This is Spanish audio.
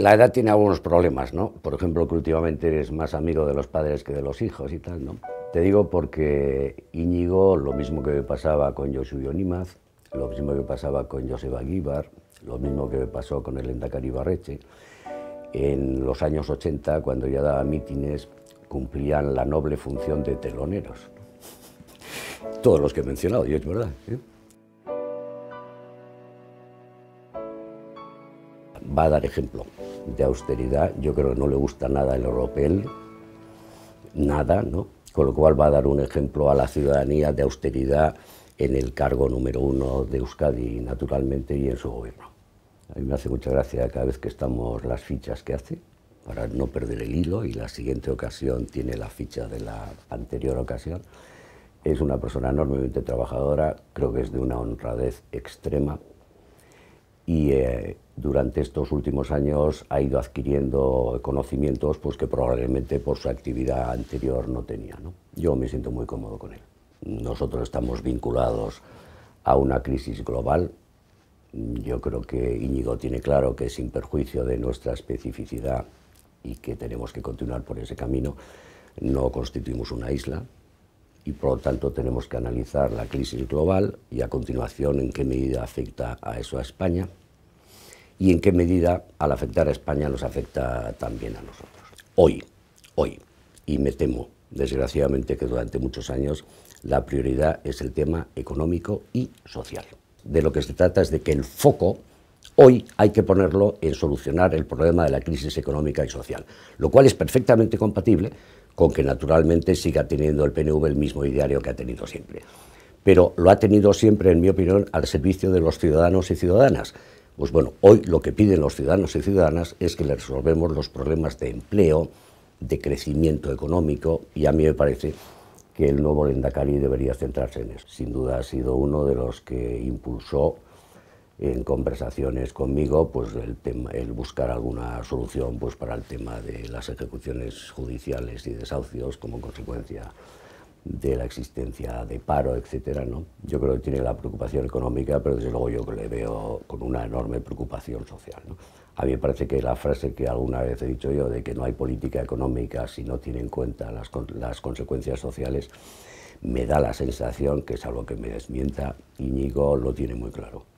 la edad tiene algunos problemas, ¿no? Por ejemplo, que últimamente eres más amigo de los padres que de los hijos y tal, ¿no? Te digo porque Íñigo, lo mismo que me pasaba con Josué Onimaz, lo mismo que pasaba con Joseba Guíbar, lo mismo que me pasó con el Endacari Barreche, en los años 80, cuando ya daba mítines, cumplían la noble función de teloneros. Todos los que he mencionado, y es verdad. ¿eh? Va a dar ejemplo de austeridad. Yo creo que no le gusta nada el europeo, nada, ¿no? Con lo cual va a dar un ejemplo a la ciudadanía de austeridad en el cargo número uno de Euskadi, naturalmente, y en su gobierno. A mí me hace mucha gracia cada vez que estamos las fichas que hace, para no perder el hilo, y la siguiente ocasión tiene la ficha de la anterior ocasión. Es una persona enormemente trabajadora, creo que es de una honradez extrema, y eh, durante estos últimos años ha ido adquiriendo conocimientos pues, que probablemente por su actividad anterior no tenía. Yo me siento muy cómodo con él. Nosotros estamos vinculados a una crisis global. Yo creo que Íñigo tiene claro que sin perjuicio de nuestra especificidad y que tenemos que continuar por ese camino, no constituimos una isla y por lo tanto tenemos que analizar la crisis global y a continuación en qué medida afecta a eso a España y en qué medida al afectar a España nos afecta también a nosotros. Hoy, hoy, y me temo desgraciadamente que durante muchos años la prioridad es el tema económico y social. De lo que se trata es de que el foco hoy hay que ponerlo en solucionar el problema de la crisis económica y social, lo cual es perfectamente compatible con que naturalmente siga teniendo el PNV el mismo ideario que ha tenido siempre. Pero lo ha tenido siempre, en mi opinión, al servicio de los ciudadanos y ciudadanas. Pues bueno, hoy lo que piden los ciudadanos y ciudadanas es que les resolvemos los problemas de empleo, de crecimiento económico, y a mí me parece que el nuevo Lendakari debería centrarse en eso. Sin duda ha sido uno de los que impulsó en conversaciones conmigo pues el, tema, el buscar alguna solución pues para el tema de las ejecuciones judiciales y desahucios como consecuencia de la existencia de paro, etcétera, ¿no? Yo creo que tiene la preocupación económica, pero desde luego yo le veo con una enorme preocupación social. ¿no? A mí me parece que la frase que alguna vez he dicho yo de que no hay política económica si no tiene en cuenta las, las consecuencias sociales, me da la sensación que, salvo que me desmienta, Íñigo lo tiene muy claro.